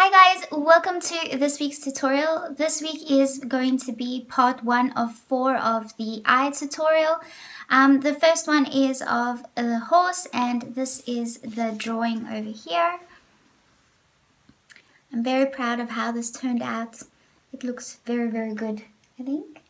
Hi guys, welcome to this week's tutorial. This week is going to be part one of four of the eye tutorial. Um, the first one is of the horse and this is the drawing over here. I'm very proud of how this turned out. It looks very, very good, I think.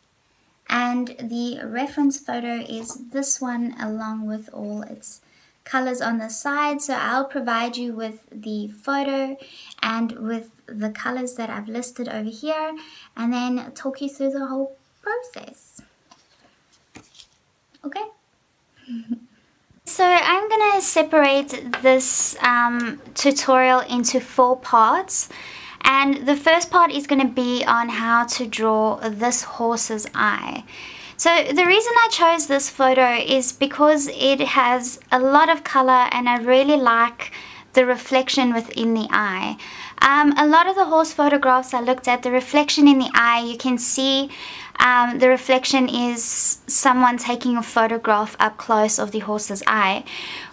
And the reference photo is this one along with all its colors on the side. So I'll provide you with the photo and with the colors that I've listed over here and then talk you through the whole process. Okay? so I'm going to separate this um, tutorial into four parts. And the first part is going to be on how to draw this horse's eye. So the reason I chose this photo is because it has a lot of color and I really like the reflection within the eye. Um, a lot of the horse photographs I looked at, the reflection in the eye, you can see um, the reflection is someone taking a photograph up close of the horse's eye.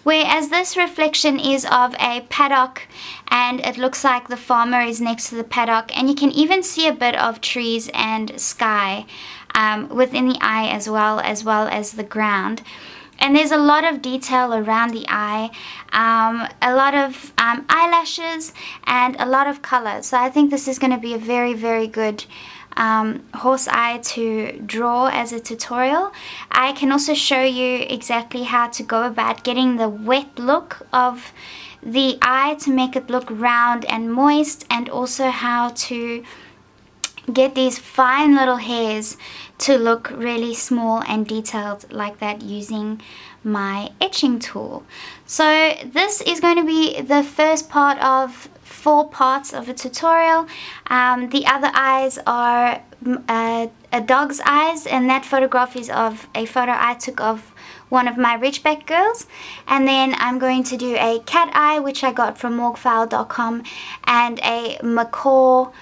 Whereas this reflection is of a paddock and it looks like the farmer is next to the paddock and you can even see a bit of trees and sky um, within the eye as well as well as the ground and there's a lot of detail around the eye um, a lot of um, eyelashes and a lot of color so I think this is going to be a very very good um, horse eye to draw as a tutorial. I can also show you exactly how to go about getting the wet look of the eye to make it look round and moist and also how to get these fine little hairs to look really small and detailed like that using my etching tool. So this is going to be the first part of four parts of a tutorial. Um, the other eyes are a dog's eyes and that photograph is of a photo I took of one of my Ridgeback girls and then I'm going to do a cat eye which I got from morguefile.com and a macaw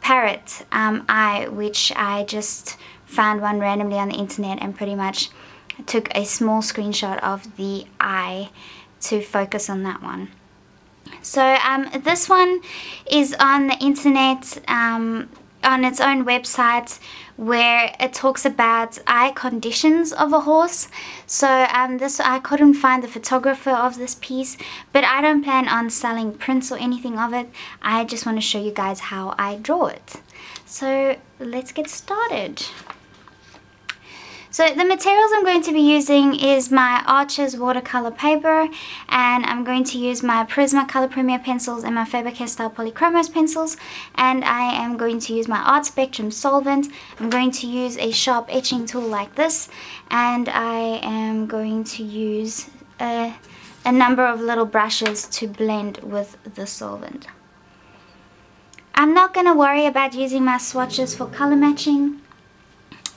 parrot um, eye which I just found one randomly on the internet and pretty much took a small screenshot of the eye to focus on that one. So um, this one is on the internet um, on its own website where it talks about eye conditions of a horse. So um, this I couldn't find the photographer of this piece, but I don't plan on selling prints or anything of it. I just want to show you guys how I draw it. So let's get started. So the materials I'm going to be using is my Arches watercolor paper and I'm going to use my Prismacolor Premier pencils and my Faber-Castell Polychromos pencils and I am going to use my Art Spectrum solvent. I'm going to use a sharp etching tool like this and I am going to use a, a number of little brushes to blend with the solvent. I'm not going to worry about using my swatches for color matching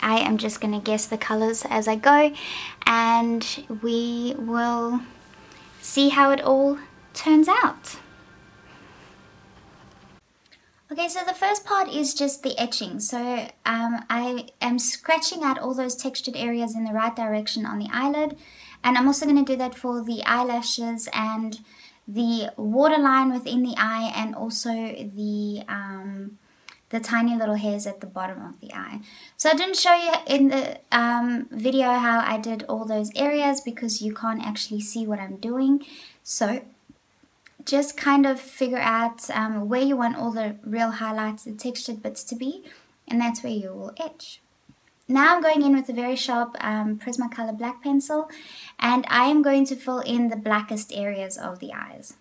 I am just going to guess the colors as I go and we will see how it all turns out. Okay, so the first part is just the etching. So um, I am scratching out all those textured areas in the right direction on the eyelid. And I'm also going to do that for the eyelashes and the waterline within the eye and also the um, the tiny little hairs at the bottom of the eye. So I didn't show you in the um, video how I did all those areas because you can't actually see what I'm doing. So just kind of figure out um, where you want all the real highlights, the textured bits to be, and that's where you will etch. Now I'm going in with a very sharp um, Prismacolor black pencil, and I am going to fill in the blackest areas of the eyes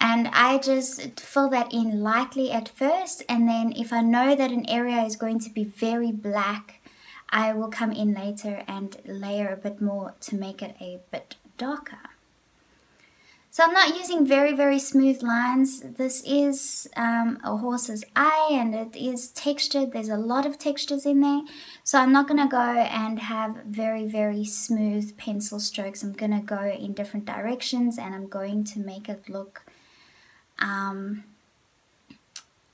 and I just fill that in lightly at first and then if I know that an area is going to be very black I will come in later and layer a bit more to make it a bit darker. So I'm not using very, very smooth lines. This is um, a horse's eye and it is textured. There's a lot of textures in there. So I'm not going to go and have very, very smooth pencil strokes. I'm going to go in different directions and I'm going to make it look um,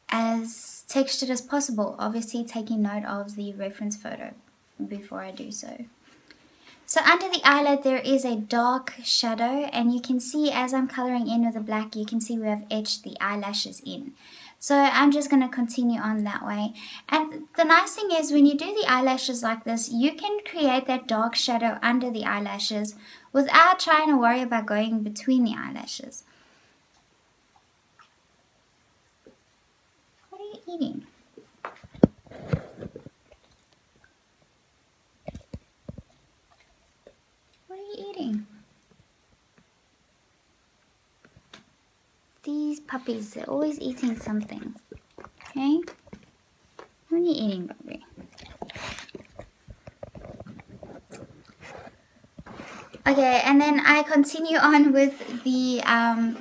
as textured as possible, obviously taking note of the reference photo before I do so. So under the eyelid there is a dark shadow and you can see as I'm coloring in with the black you can see we have etched the eyelashes in. So I'm just going to continue on that way. And the nice thing is when you do the eyelashes like this, you can create that dark shadow under the eyelashes without trying to worry about going between the eyelashes. What are you eating? What are you eating? These puppies, they're always eating something. Okay? What are you eating, Bobby? Okay, and then I continue on with the um,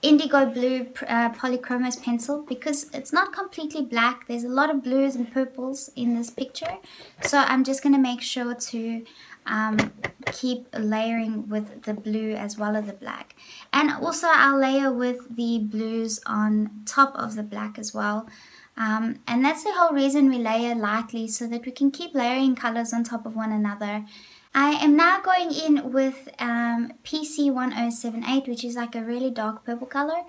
indigo blue uh, polychromos pencil because it's not completely black. There's a lot of blues and purples in this picture. So I'm just going to make sure to um, keep layering with the blue as well as the black. And also I'll layer with the blues on top of the black as well. Um, and that's the whole reason we layer lightly so that we can keep layering colors on top of one another. I am now going in with um, PC1078 which is like a really dark purple color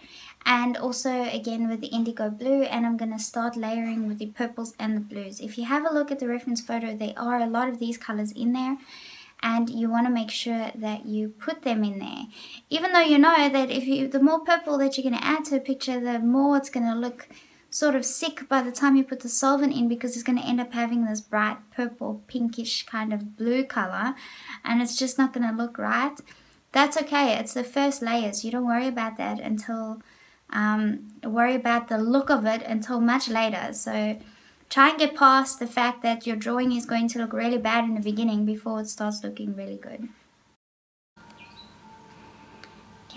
and also again with the indigo blue and I'm going to start layering with the purples and the blues. If you have a look at the reference photo there are a lot of these colors in there and you want to make sure that you put them in there. Even though you know that if you the more purple that you're going to add to a picture, the more it's going to look sort of sick by the time you put the solvent in because it's going to end up having this bright purple pinkish kind of blue color and it's just not going to look right. That's okay. It's the first layers. You don't worry about that until um, worry about the look of it until much later. So Try and get past the fact that your drawing is going to look really bad in the beginning before it starts looking really good.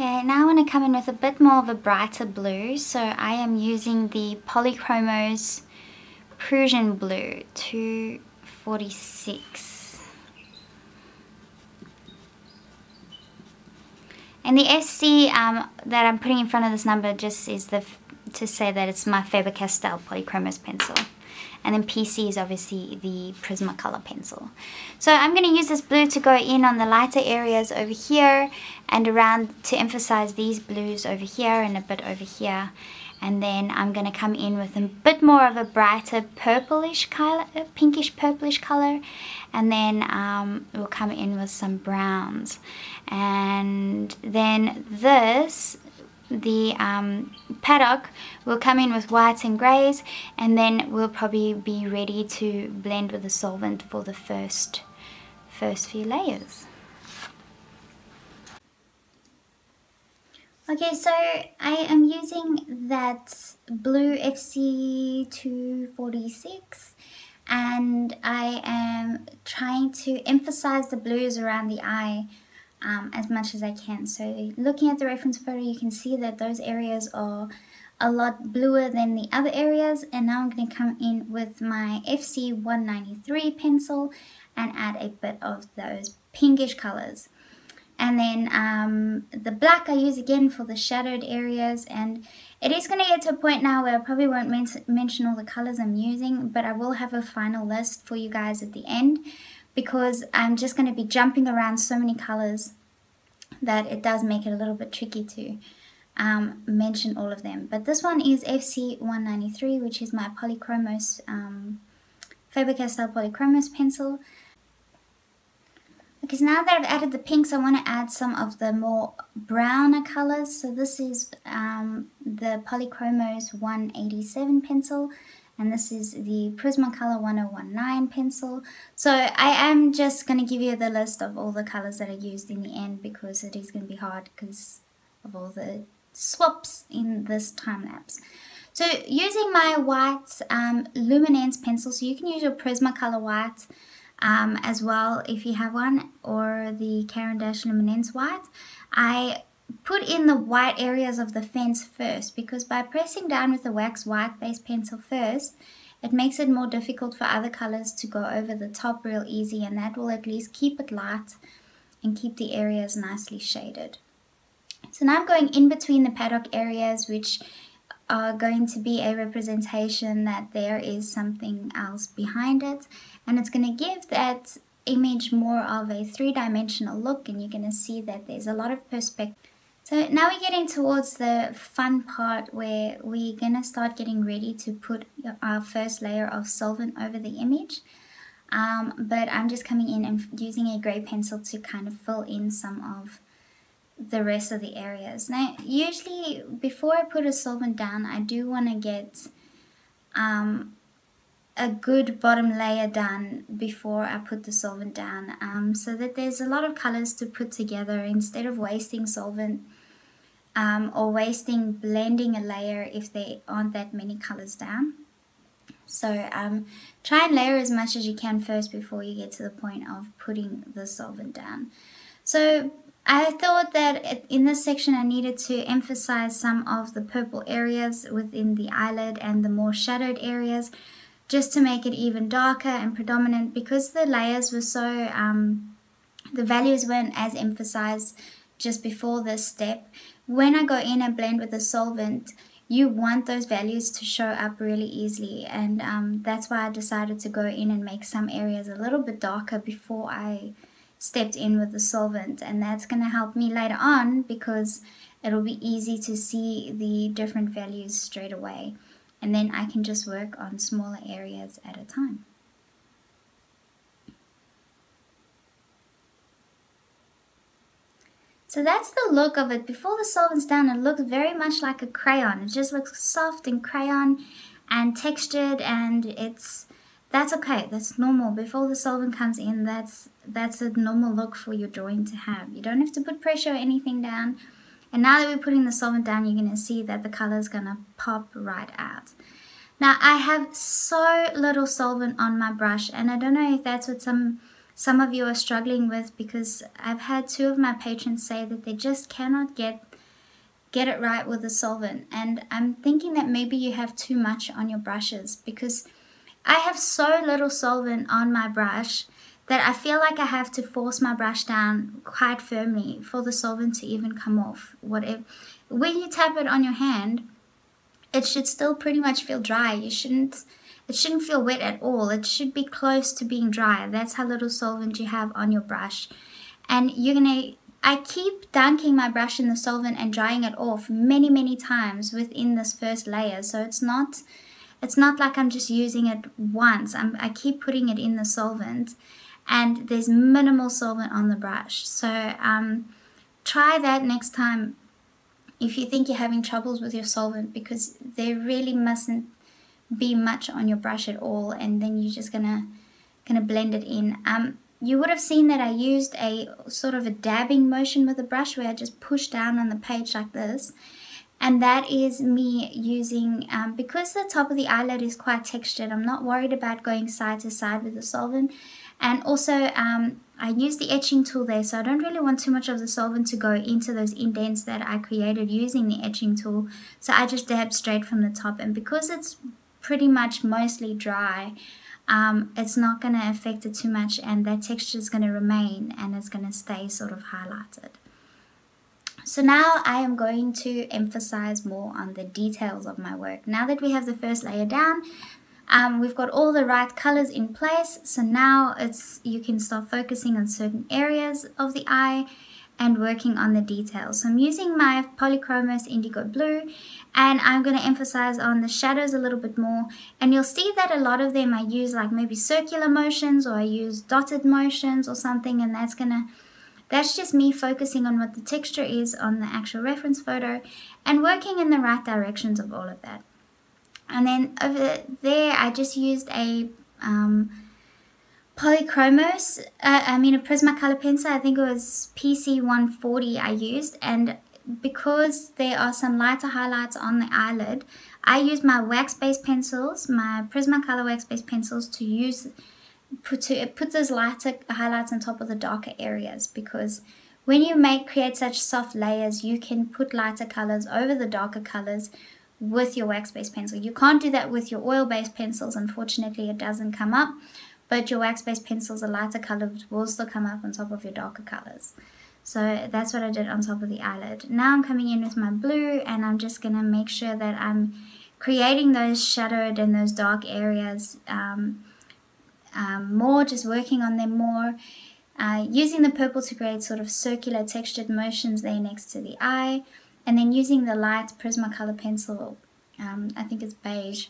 Okay, now I want to come in with a bit more of a brighter blue. So I am using the Polychromos Prussian Blue 246. And the FC um, that I'm putting in front of this number just is the to say that it's my Faber-Castell Polychromos pencil and then PC is obviously the Prismacolor pencil. So I'm going to use this blue to go in on the lighter areas over here and around to emphasize these blues over here and a bit over here. And then I'm going to come in with a bit more of a brighter purplish color, pinkish purplish color. And then um, we'll come in with some browns. And then this the um, paddock will come in with whites and greys and then we'll probably be ready to blend with the solvent for the first first few layers. Okay, so I am using that blue FC246 and I am trying to emphasize the blues around the eye um, as much as I can. So looking at the reference photo, you can see that those areas are a lot bluer than the other areas. And now I'm going to come in with my FC193 pencil and add a bit of those pinkish colors. And then um, the black I use again for the shadowed areas and it is going to get to a point now where I probably won't men mention all the colors I'm using but I will have a final list for you guys at the end because I'm just going to be jumping around so many colors that it does make it a little bit tricky to um, mention all of them. But this one is FC193, which is my Polychromos, um, Faber-Castell Polychromos pencil. Because now that I've added the pinks, I want to add some of the more browner colors. So this is um, the Polychromos 187 pencil and this is the Prismacolor 1019 pencil. So I am just going to give you the list of all the colors that I used in the end because it is going to be hard because of all the swaps in this time lapse. So using my white um, Luminance pencil, so you can use your Prismacolor white um, as well if you have one or the Caran d'Ache Luminance white. I put in the white areas of the fence first because by pressing down with the wax white base pencil first, it makes it more difficult for other colors to go over the top real easy and that will at least keep it light and keep the areas nicely shaded. So now I'm going in between the paddock areas which are going to be a representation that there is something else behind it and it's going to give that image more of a three-dimensional look and you're going to see that there's a lot of perspective. So now we're getting towards the fun part where we're going to start getting ready to put our first layer of solvent over the image. Um, but I'm just coming in and using a grey pencil to kind of fill in some of the rest of the areas. Now, usually before I put a solvent down, I do want to get um, a good bottom layer done before I put the solvent down um, so that there's a lot of colors to put together instead of wasting solvent um, or wasting blending a layer if there aren't that many colors down. So um, try and layer as much as you can first before you get to the point of putting the solvent down. So I thought that in this section I needed to emphasize some of the purple areas within the eyelid and the more shadowed areas just to make it even darker and predominant because the layers were so, um, the values weren't as emphasized just before this step. When I go in and blend with the solvent, you want those values to show up really easily and um, that's why I decided to go in and make some areas a little bit darker before I stepped in with the solvent and that's going to help me later on because it'll be easy to see the different values straight away and then I can just work on smaller areas at a time. So that's the look of it. Before the solvent's down, it looks very much like a crayon. It just looks soft and crayon and textured and it's that's okay. That's normal. Before the solvent comes in that's that's a normal look for your drawing to have. You don't have to put pressure or anything down. And now that we're putting the solvent down you're to see that the color is to pop right out. Now I have so little solvent on my brush and I don't know if that's what some some of you are struggling with because I've had two of my patrons say that they just cannot get get it right with the solvent. And I'm thinking that maybe you have too much on your brushes because I have so little solvent on my brush that I feel like I have to force my brush down quite firmly for the solvent to even come off. Whatever. When you tap it on your hand, it should still pretty much feel dry. You shouldn't, it shouldn't feel wet at all. It should be close to being dry. That's how little solvent you have on your brush. And you're gonna, I keep dunking my brush in the solvent and drying it off many, many times within this first layer. So it's not, it's not like I'm just using it once. I'm, I keep putting it in the solvent and there's minimal solvent on the brush. So um, try that next time if you think you're having troubles with your solvent because there really mustn't be much on your brush at all and then you're just gonna gonna blend it in. Um, you would have seen that I used a sort of a dabbing motion with the brush where I just push down on the page like this and that is me using, um, because the top of the eyelid is quite textured, I'm not worried about going side to side with the solvent. And also, um, I use the etching tool there, so I don't really want too much of the solvent to go into those indents that I created using the etching tool. So I just dab straight from the top, and because it's pretty much mostly dry, um, it's not going to affect it too much, and that texture is going to remain, and it's going to stay sort of highlighted. So now I am going to emphasize more on the details of my work. Now that we have the first layer down, um, we've got all the right colors in place. So now it's you can start focusing on certain areas of the eye and working on the details. So I'm using my Polychromos Indigo Blue and I'm going to emphasize on the shadows a little bit more and you'll see that a lot of them I use like maybe circular motions or I use dotted motions or something and that's going to that's just me focusing on what the texture is on the actual reference photo and working in the right directions of all of that. And then over there, I just used a um, Polychromos, uh, I mean a Prismacolor pencil, I think it was PC140 I used. And because there are some lighter highlights on the eyelid, I use my wax-based pencils, my Prismacolor wax-based pencils to use put to put those lighter highlights on top of the darker areas because when you make create such soft layers you can put lighter colors over the darker colors with your wax-based pencil. You can't do that with your oil-based pencils unfortunately it doesn't come up but your wax-based pencils the lighter colors will still come up on top of your darker colors. So that's what I did on top of the eyelid. Now I'm coming in with my blue and I'm just going to make sure that I'm creating those shadowed and those dark areas um, um, more, just working on them more. Uh, using the purple to create sort of circular textured motions there next to the eye. And then using the light Prismacolor pencil, um, I think it's beige,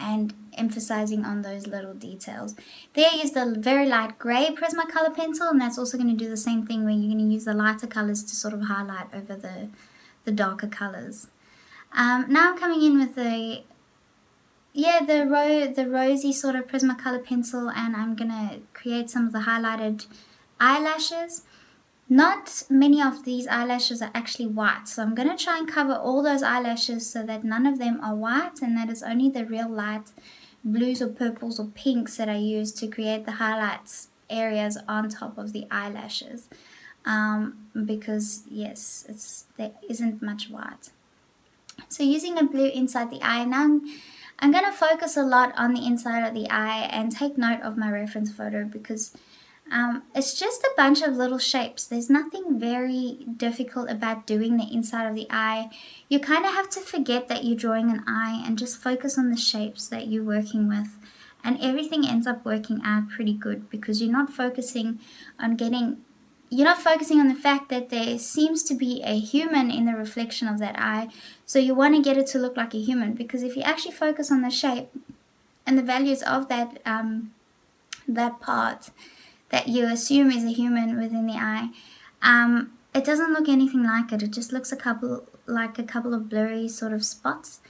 and emphasizing on those little details. There is the very light grey Prismacolor pencil and that's also going to do the same thing where you're going to use the lighter colors to sort of highlight over the, the darker colors. Um, now I'm coming in with the yeah the ro the rosy sort of Prismacolor pencil and I'm gonna create some of the highlighted eyelashes. Not many of these eyelashes are actually white so I'm gonna try and cover all those eyelashes so that none of them are white and that is only the real light blues or purples or pinks that I use to create the highlights areas on top of the eyelashes. Um, because yes it's there isn't much white. So using a blue inside the eye, now I'm, I'm going to focus a lot on the inside of the eye and take note of my reference photo because um, it's just a bunch of little shapes. There's nothing very difficult about doing the inside of the eye. You kind of have to forget that you're drawing an eye and just focus on the shapes that you're working with. And everything ends up working out pretty good because you're not focusing on getting you're not focusing on the fact that there seems to be a human in the reflection of that eye. So you want to get it to look like a human because if you actually focus on the shape and the values of that um, that part that you assume is a human within the eye, um, it doesn't look anything like it. It just looks a couple like a couple of blurry sort of spots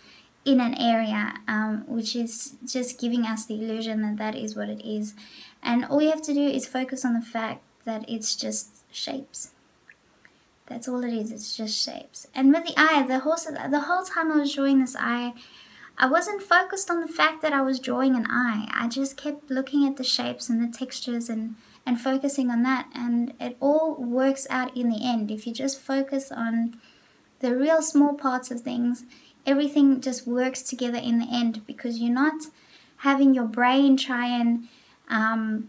in an area, um, which is just giving us the illusion that that is what it is. And all you have to do is focus on the fact that it's just shapes. That's all it is, it's just shapes. And with the eye, the whole, the whole time I was drawing this eye, I wasn't focused on the fact that I was drawing an eye. I just kept looking at the shapes and the textures and, and focusing on that. And it all works out in the end. If you just focus on the real small parts of things, everything just works together in the end because you're not having your brain try and um,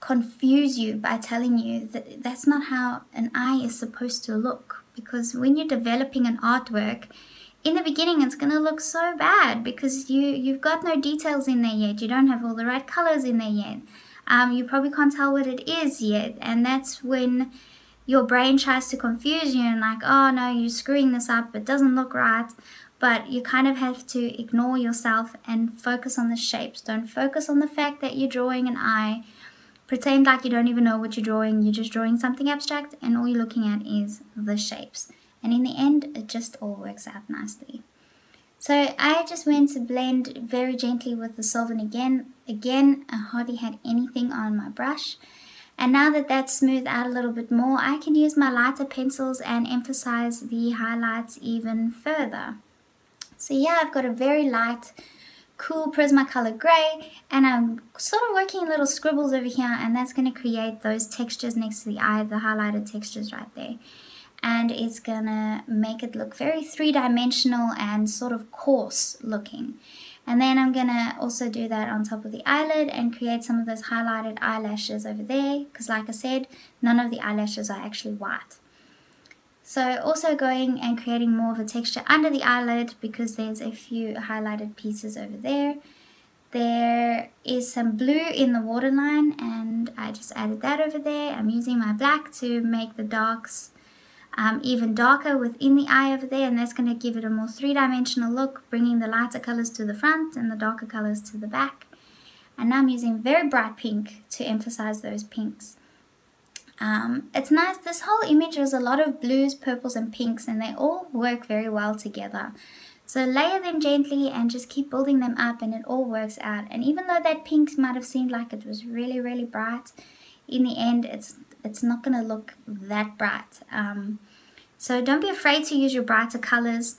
confuse you by telling you that that's not how an eye is supposed to look. Because when you're developing an artwork, in the beginning it's going to look so bad because you, you've got no details in there yet. You don't have all the right colors in there yet. Um, you probably can't tell what it is yet. And that's when your brain tries to confuse you and like, oh no, you're screwing this up. It doesn't look right. But you kind of have to ignore yourself and focus on the shapes. Don't focus on the fact that you're drawing an eye Pretend like you don't even know what you're drawing, you're just drawing something abstract and all you're looking at is the shapes. And in the end, it just all works out nicely. So I just went to blend very gently with the solvent again. Again, I hardly had anything on my brush. And now that that's smoothed out a little bit more, I can use my lighter pencils and emphasize the highlights even further. So yeah, I've got a very light cool Prismacolor grey and I'm sort of working little scribbles over here and that's going to create those textures next to the eye, the highlighted textures right there. And it's going to make it look very three-dimensional and sort of coarse looking. And then I'm going to also do that on top of the eyelid and create some of those highlighted eyelashes over there because like I said, none of the eyelashes are actually white. So also going and creating more of a texture under the eyelid because there's a few highlighted pieces over there. There is some blue in the waterline and I just added that over there. I'm using my black to make the darks um, even darker within the eye over there and that's going to give it a more three-dimensional look, bringing the lighter colors to the front and the darker colors to the back. And now I'm using very bright pink to emphasize those pinks. Um, it's nice, this whole image has a lot of blues, purples and pinks and they all work very well together. So layer them gently and just keep building them up and it all works out. And even though that pink might have seemed like it was really, really bright, in the end it's, it's not going to look that bright. Um, so don't be afraid to use your brighter colors.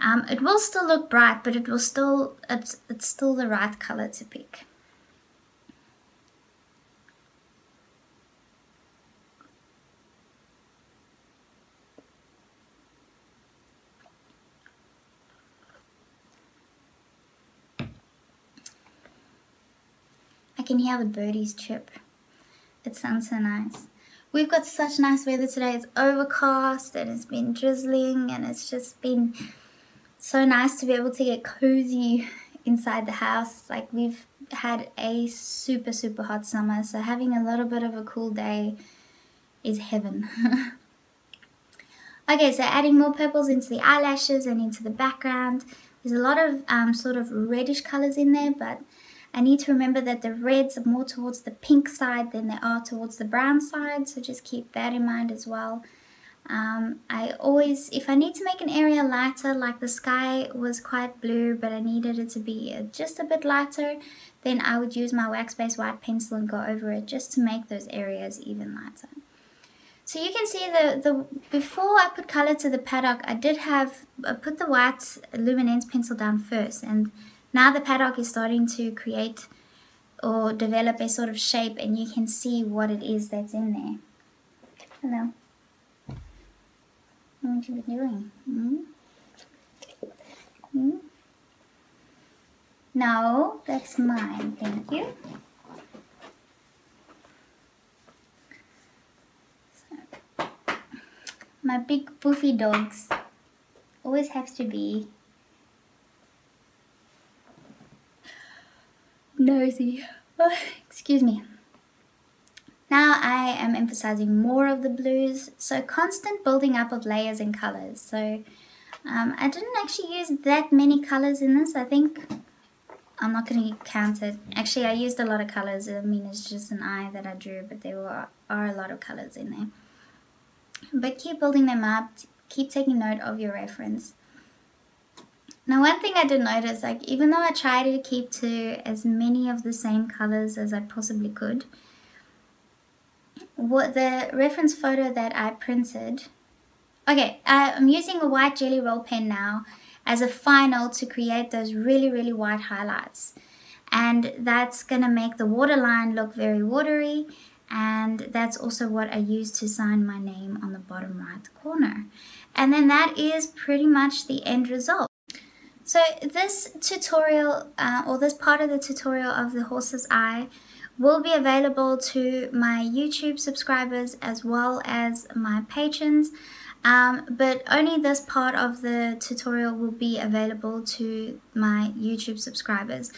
Um, it will still look bright, but it will still, it's, it's still the right color to pick. Can hear the birdies chirp. It sounds so nice. We've got such nice weather today. It's overcast and it's been drizzling and it's just been so nice to be able to get cozy inside the house. Like we've had a super super hot summer so having a little bit of a cool day is heaven. okay so adding more purples into the eyelashes and into the background. There's a lot of um, sort of reddish colors in there but I need to remember that the reds are more towards the pink side than they are towards the brown side so just keep that in mind as well. Um, I always, if I need to make an area lighter, like the sky was quite blue, but I needed it to be uh, just a bit lighter, then I would use my wax base white pencil and go over it just to make those areas even lighter. So you can see the, the before I put color to the paddock, I did have, I put the white luminance pencil down first, and now the paddock is starting to create or develop a sort of shape, and you can see what it is that's in there. Hello. What have you doing? Hmm? Hmm? No, that's mine. Thank you. So, my big poofy dogs always have to be nosy. Excuse me. Now I am emphasizing more of the blues, so constant building up of layers and colors. So um, I didn't actually use that many colors in this. I think I'm not going to count it. Actually, I used a lot of colors. I mean, it's just an eye that I drew, but there were, are a lot of colors in there. But keep building them up. Keep taking note of your reference. Now, one thing I did notice, like even though I tried to keep to as many of the same colors as I possibly could, what the reference photo that I printed. Okay, I'm using a white Gelly Roll pen now as a final to create those really, really white highlights. And that's going to make the waterline look very watery. And that's also what I use to sign my name on the bottom right corner. And then that is pretty much the end result. So this tutorial, uh, or this part of the tutorial of the horse's eye, will be available to my YouTube subscribers as well as my patrons. Um, but only this part of the tutorial will be available to my YouTube subscribers.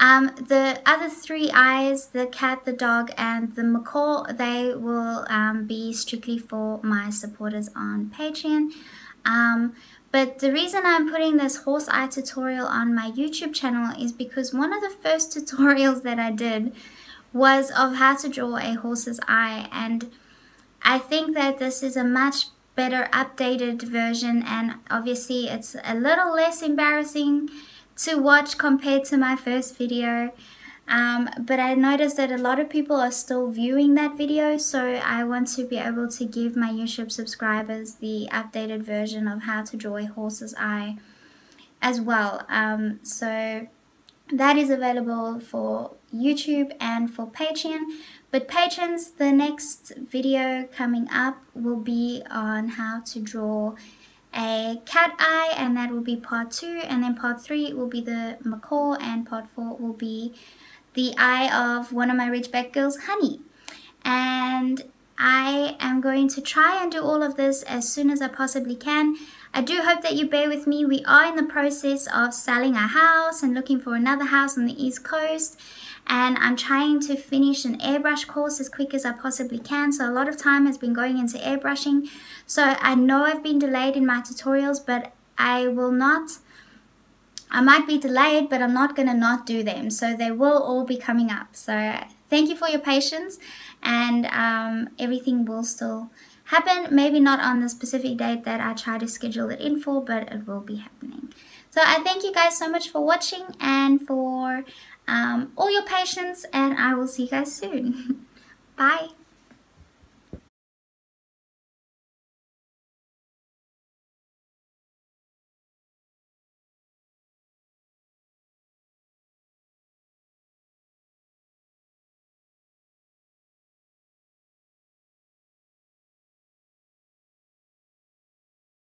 Um, the other three eyes, the cat, the dog, and the macaw, they will um, be strictly for my supporters on Patreon. But the reason I'm putting this horse eye tutorial on my YouTube channel is because one of the first tutorials that I did was of how to draw a horse's eye and I think that this is a much better updated version and obviously it's a little less embarrassing to watch compared to my first video um, but I noticed that a lot of people are still viewing that video so I want to be able to give my YouTube subscribers the updated version of how to draw a horse's eye as well um, so that is available for YouTube and for Patreon. But patrons, the next video coming up will be on how to draw a cat eye and that will be part 2 and then part 3 will be the macaw and part 4 will be the eye of one of my Ridgeback girls, Honey. And I am going to try and do all of this as soon as I possibly can. I do hope that you bear with me. We are in the process of selling our house and looking for another house on the East Coast and I'm trying to finish an airbrush course as quick as I possibly can so a lot of time has been going into airbrushing so I know I've been delayed in my tutorials but I will not I might be delayed but I'm not gonna not do them so they will all be coming up so thank you for your patience and um, everything will still happen maybe not on the specific date that I try to schedule it in for but it will be happening so I thank you guys so much for watching and for um, all your patience and I will see you guys soon. Bye.